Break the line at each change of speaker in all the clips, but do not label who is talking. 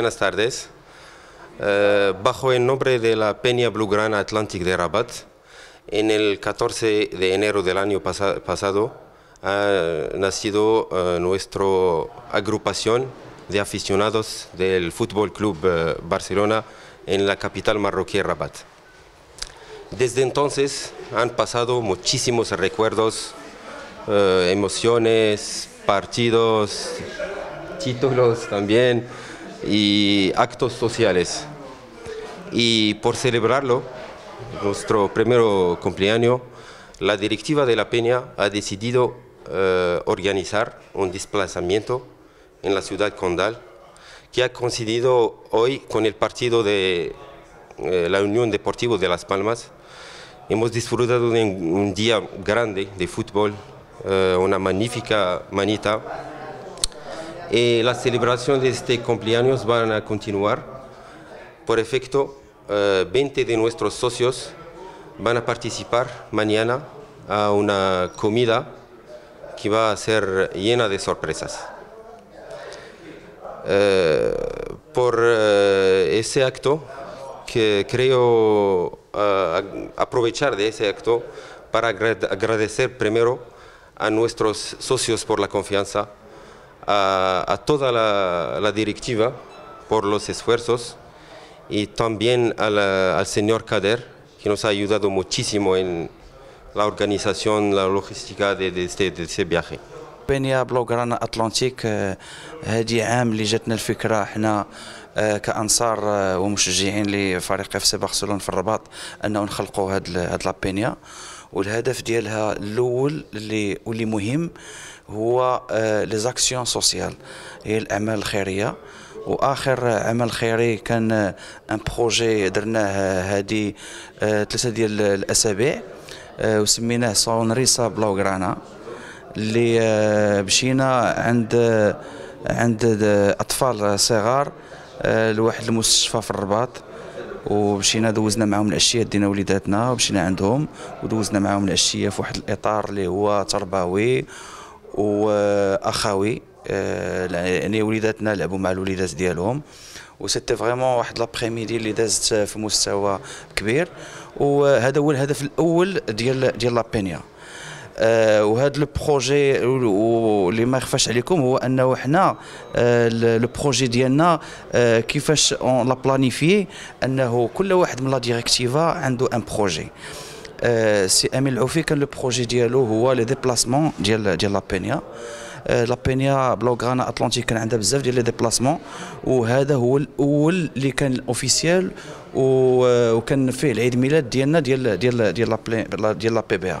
buenas tardes. Eh, bajo el nombre de la Peña Blaugrana Atlantic de Rabat, en el 14 de enero del año pasa- pasado ha nacido eh, nuestra agrupación de aficionados del Fútbol Club eh, Barcelona en la capital marroquí Rabat. Desde entonces han pasado muchísimos recuerdos, eh, emociones, partidos, títulos también y actos sociales. Y por celebrarlo, nuestro primer cumpleaños, la directiva de la Peña ha decidido eh, organizar un desplazamiento en la ciudad condal que ha coincidido hoy con el partido de eh, la Unión Deportiva de Las Palmas. Hemos disfrutado de un, un día grande de fútbol, eh, una magnífica manita. Y la celebración de este cumpleaños van a continuar. Por efecto, eh, 20 de nuestros socios van a participar mañana a una comida que va a ser llena de sorpresas. Eh, por eh, ese acto, que creo eh, aprovechar de ese acto para agra- agradecer primero a nuestros socios por la confianza, a, a toda la, la directiva por los esfuerzos y también a la- al señor Kader, que nos ha ayudado muchísimo en la organización, la logística de, de este, de este viaje.
بينيا بلوغرانا أتلانتيك آه، هادي عام اللي جاتنا الفكرة إحنا آه، كأنصار آه، ومشجعين لفريق إف سي برشلونه في الرباط أنه نخلقوا هاد هاد La Penya والهدف ديالها الأول اللي واللي مهم هو les actions sociales. هي الأعمال الخيرية. وآخر عمل خيري كان un projet درناه آه، ثلاثة ديال الأسابيع آه، وسميناه Sonrisa Blaugrana اللي آه، مشينا عند آه، عند أطفال صغار آه، لواحد المستشفى في الرباط. ومشينا دوزنا معاهم العشيه دينا وليداتنا ومشينا عندهم ودوزنا معاهم العشيه في واحد الإطار اللي هو تربوي. واخوي آه، يعني وليداتنا لعبوا مع الوليدات ديالهم. و c'était vraiment واحد l'après-midi اللي دازت في مستوى كبير. وهذا هو الهدف الأول ديال ديال la Penya آه، وهذا le projet واللي ما يخفاش عليكم هو أنه حنا آه، ال- le projet ديالنا آه، كيفاش on l'a planifié أنه كل واحد من la directiva عنده un projet سي امين العوفي كان le projet ديالو هو les déplacements ديال ديال la Penya آه، la Penya Blaugrana Atlantic كان عندها بزاف ديال les déplacements وهذا هو الأول اللي كان officiel وكان فيه العيد ميلاد ديالنا ديال ديال ديال la ديال la PBA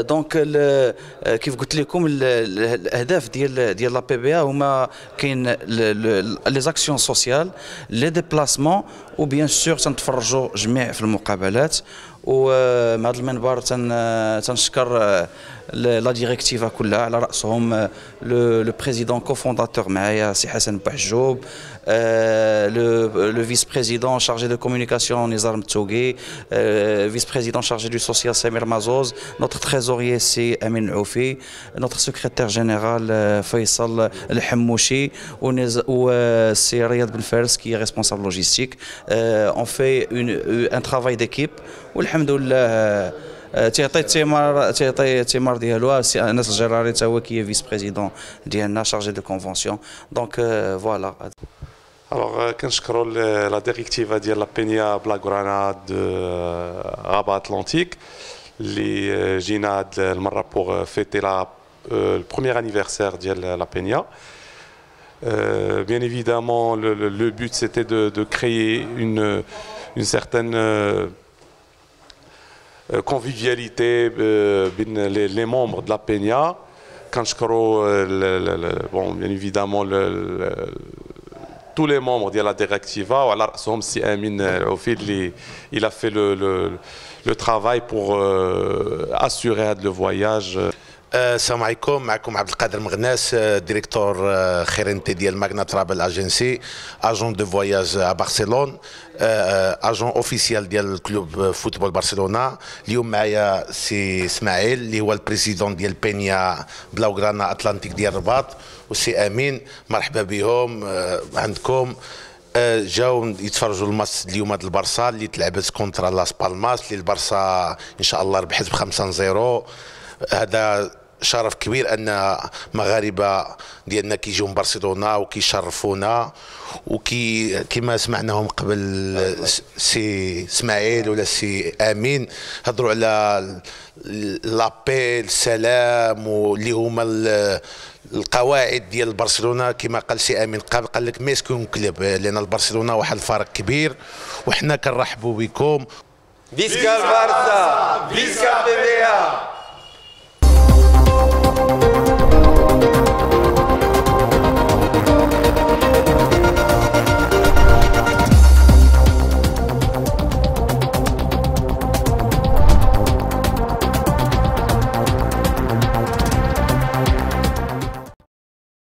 donc ال- آه، كيف قلت لكم ال- ال- الأهداف ديال ديال la PB هما كاين les actions sociales les déplacements و bien sûr تنتفرجوا جميع في المقابلات. ومع هذا المنبر تن تنشكر آه، ل- لا ديريكتيفا كلها على راسهم آه، لو لو بريزيدون كوفونداتور معايا سي حسن بوحجوب آه، لو لو فيس بريزيدون شارجي دو كومونيكاسيون نزار متوقي فيس بريزيدون شارجي دو سوسيال سمير مازوز نوتر تريزوريي سي امين العوفي نوتر سكرتير جينيرال آه، فيصل الحموشي ونز- وسي رياض بن فارس كي ريسبونسابل لوجيستيك اون في ان ترافاي ديكيب والحمد لله آه، آه، تيعطي الثمار تيعطي الثمار ديالو سي انس الجراري تا هو كي فيس بريزيدون ديالنا شارجي دو كونفونسيون دونك فوالا
الوغ كنشكروا ل- لا ديريكتيفا ديال لا بينيا بلاغورانا دو غابا اتلانتيك اللي آه، جينا هاد المره بوغ فيتي لا البروميير انيفرسير ديال لا بينيا Euh, bien évidemment, le, le- le but c'était de, de créer une, une certaine euh, euh, euh, convivialité euh, les, les, membres de la Peña. Quand je euh, bon, bien évidemment, tous les membres de la directiva, voilà, سي أمين العوفي, il a fait le travail pour assurer le voyage.
السلام عليكم. معكم عبد القادر مغناس آه، director آه، gerente ديال Magna Travel Agency agent de voyage à برشلونه agent officiel ديال Club Futbol برشلونه اليوم معايا سي اسماعيل اللي هو ال président ديال Penya Blaugrana Atlantic ديال الرباط وسي أمين مرحبا بهم عندكم. جاو يتفرجوا الماتش اليوم هذا البارسا اللي تلعبت contra لاس بالماس اللي البارسا إن شاء الله ربحت ب 5 0 هذا شرف كبير أن مغاربة ديالنا كيجيو من برشلونة وكيشرفونا وكي كما سمعناهم قبل سي إسماعيل ولا سي آمين هضروا على la paix السلام واللي هما القواعد ديال برشلونة. كما قال سي آمين قال, قال لك més que un club لأن البرشلونة واحد الفرق كبير وحنا كنرحبوا بكم.
visca البارسا visca بي